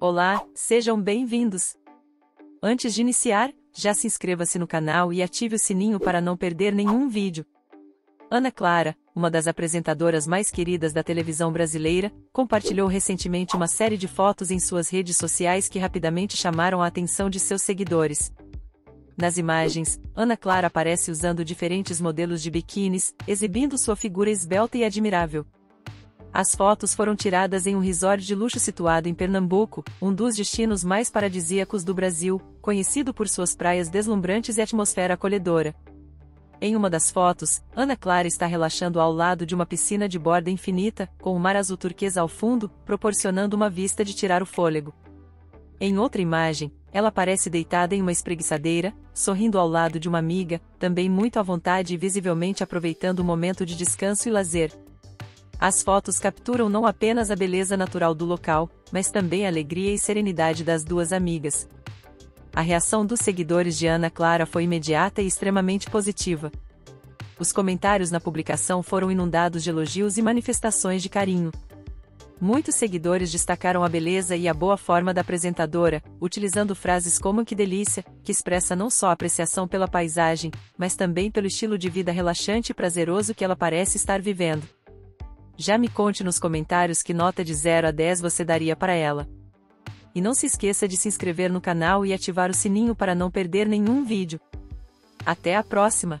Olá, sejam bem-vindos! Antes de iniciar, já se inscreva-se no canal e ative o sininho para não perder nenhum vídeo. Ana Clara, uma das apresentadoras mais queridas da televisão brasileira, compartilhou recentemente uma série de fotos em suas redes sociais que rapidamente chamaram a atenção de seus seguidores. Nas imagens, Ana Clara aparece usando diferentes modelos de biquínis, exibindo sua figura esbelta e admirável. As fotos foram tiradas em um resort de luxo situado em Pernambuco, um dos destinos mais paradisíacos do Brasil, conhecido por suas praias deslumbrantes e atmosfera acolhedora. Em uma das fotos, Ana Clara está relaxando ao lado de uma piscina de borda infinita, com o mar azul turquesa ao fundo, proporcionando uma vista de tirar o fôlego. Em outra imagem, ela parece deitada em uma espreguiçadeira, sorrindo ao lado de uma amiga, também muito à vontade e visivelmente aproveitando o momento de descanso e lazer, as fotos capturam não apenas a beleza natural do local, mas também a alegria e serenidade das duas amigas. A reação dos seguidores de Ana Clara foi imediata e extremamente positiva. Os comentários na publicação foram inundados de elogios e manifestações de carinho. Muitos seguidores destacaram a beleza e a boa forma da apresentadora, utilizando frases como que delícia, que expressa não só apreciação pela paisagem, mas também pelo estilo de vida relaxante e prazeroso que ela parece estar vivendo. Já me conte nos comentários que nota de 0 a 10 você daria para ela. E não se esqueça de se inscrever no canal e ativar o sininho para não perder nenhum vídeo. Até a próxima!